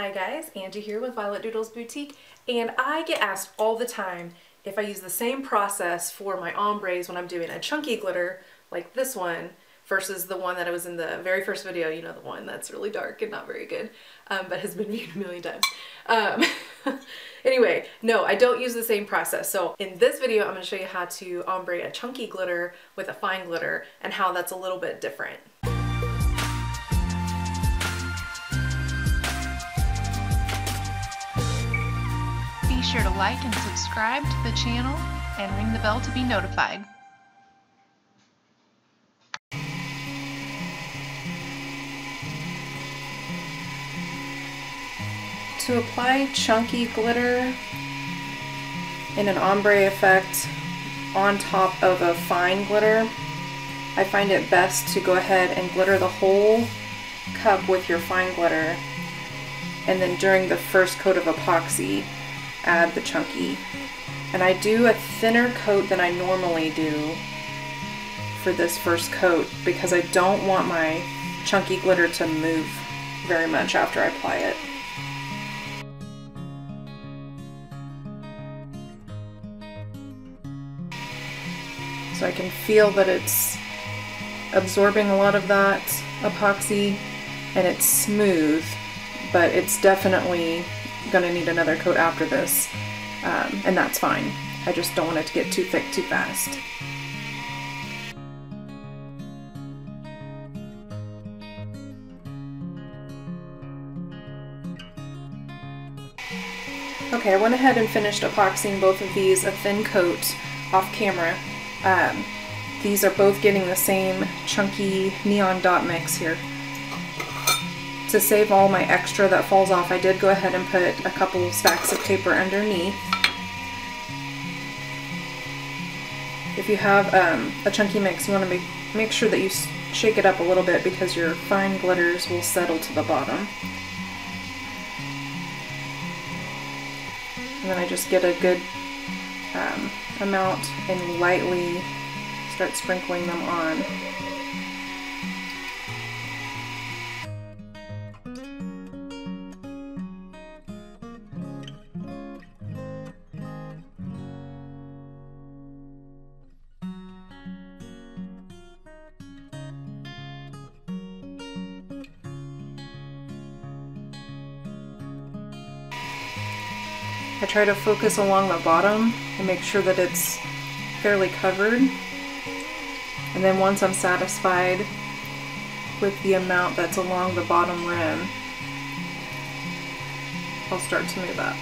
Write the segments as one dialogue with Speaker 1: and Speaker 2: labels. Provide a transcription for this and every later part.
Speaker 1: Hi guys, Angie here with Violet Doodles Boutique, and I get asked all the time if I use the same process for my ombres when I'm doing a chunky glitter like this one versus the one that I was in the very first video, you know the one that's really dark and not very good, um, but has been viewed a million times. Um, anyway, no, I don't use the same process. So in this video, I'm going to show you how to ombre a chunky glitter with a fine glitter and how that's a little bit different.
Speaker 2: Sure to like and subscribe to the channel and ring the bell to be notified.
Speaker 1: To apply chunky glitter in an ombre effect on top of a fine glitter, I find it best to go ahead and glitter the whole cup with your fine glitter and then during the first coat of epoxy add the chunky. And I do a thinner coat than I normally do for this first coat because I don't want my chunky glitter to move very much after I apply it. So I can feel that it's absorbing a lot of that epoxy and it's smooth, but it's definitely to need another coat after this, um, and that's fine. I just don't want it to get too thick too fast. Okay, I went ahead and finished epoxying both of these a thin coat off camera. Um, these are both getting the same chunky neon dot mix here. To save all my extra that falls off, I did go ahead and put a couple of stacks of paper underneath. If you have um, a chunky mix, you want to make, make sure that you shake it up a little bit because your fine glitters will settle to the bottom. And then I just get a good um, amount and lightly start sprinkling them on. I try to focus along the bottom and make sure that it's fairly covered. And then once I'm satisfied with the amount that's along the bottom rim, I'll start to move up.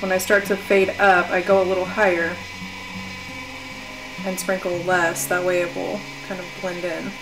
Speaker 1: When I start to fade up, I go a little higher and sprinkle less, that way it will kind of blend in.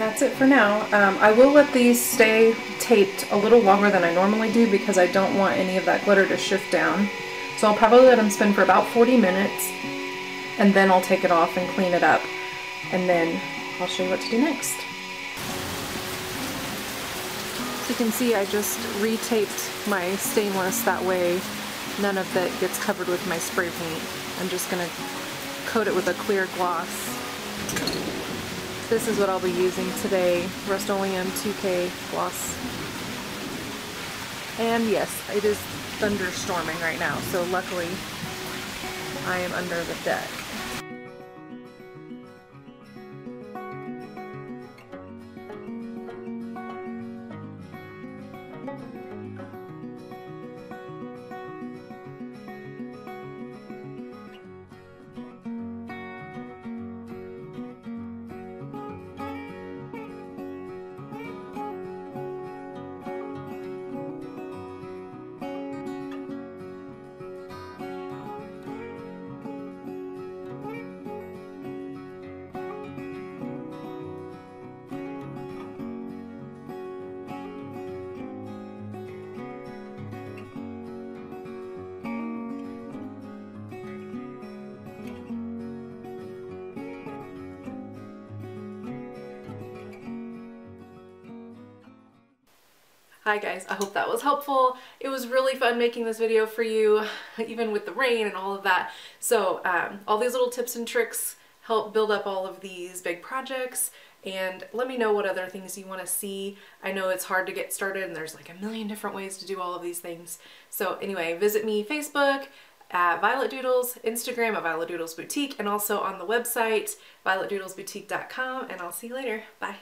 Speaker 1: That's it for now. Um, I will let these stay taped a little longer than I normally do because I don't want any of that glitter to shift down. So I'll probably let them spin for about 40 minutes and then I'll take it off and clean it up. And then I'll show you what to do next. So you can see I just retaped my stainless that way none of that gets covered with my spray paint. I'm just going to coat it with a clear gloss this is what I'll be using today, Rust-Oleum 2K gloss. And yes, it is thunderstorming right now, so luckily I am under the deck. Hi guys, I hope that was helpful. It was really fun making this video for you, even with the rain and all of that. So um, all these little tips and tricks help build up all of these big projects and let me know what other things you want to see. I know it's hard to get started and there's like a million different ways to do all of these things. So anyway, visit me Facebook at Violet Doodles, Instagram at Violet Doodles Boutique, and also on the website violetdoodlesboutique.com and I'll see you later. Bye.